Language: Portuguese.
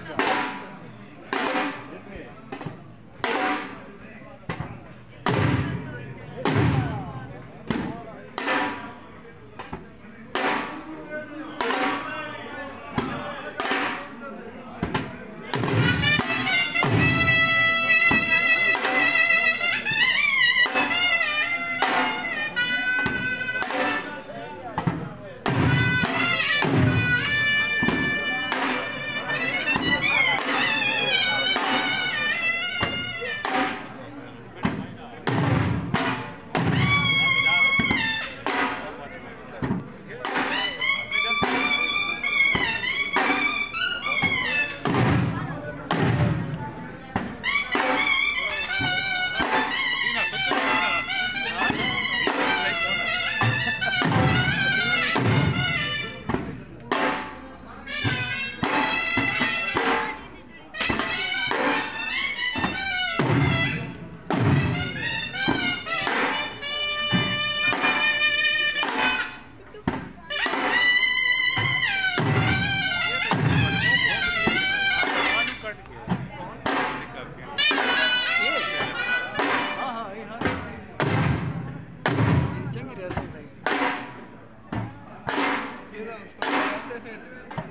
friend. Você vê.